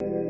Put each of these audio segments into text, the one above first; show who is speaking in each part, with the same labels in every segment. Speaker 1: you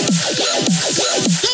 Speaker 1: Yeah! Yeah! Yeah!